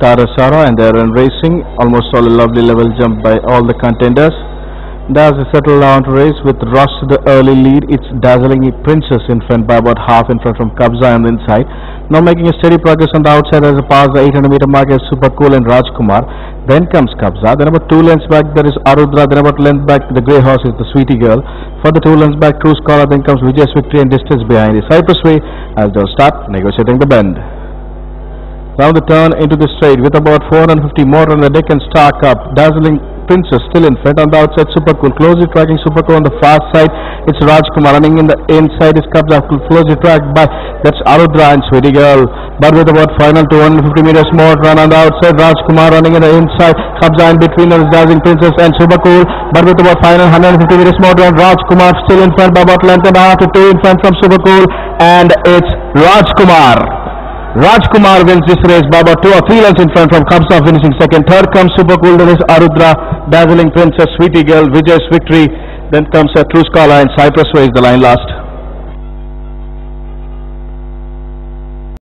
Tara Sara and in racing. Almost all a lovely level jump by all the contenders. As they settled down to race with Ross to the early lead, it's dazzling Princess in front by about half in front from Kabza on the inside. Now making a steady progress on the outside as it passes the 800 meter mark is Super Cool and Rajkumar. Then comes Kabza. Then about two lengths back there is Arudra. Then about length back the grey horse is the Sweetie Girl. For the two lengths back True Scholar. Then comes Vijay's Victory and distance behind is Cypress Way as they'll start negotiating the bend. Round the turn into the straight with about 450 more on the deck and Star Cup. Dazzling Princess still in front on the outside Super Cool. Closely tracking Super Cool on the far side. It's Rajkumar running in the inside is Kabza. Closely tracked by that's Arudra and Sweetie Girl. But with about final 250 meters more run on the outside. Rajkumar running in the inside. Kabza in between is Dazzling Princess and Super Cool. But with about final 150 meters more run. Rajkumar still in front by about length and a half to two in front from Super Cool. And it's Rajkumar. Rajkumar wins this race about two or three lengths in front from Kamsa finishing second. Third comes Super Cool, Arudra, Dazzling Princess, Sweetie Girl, Vijay's Victory. Then comes a True Scholar and Cypress Way is the line last.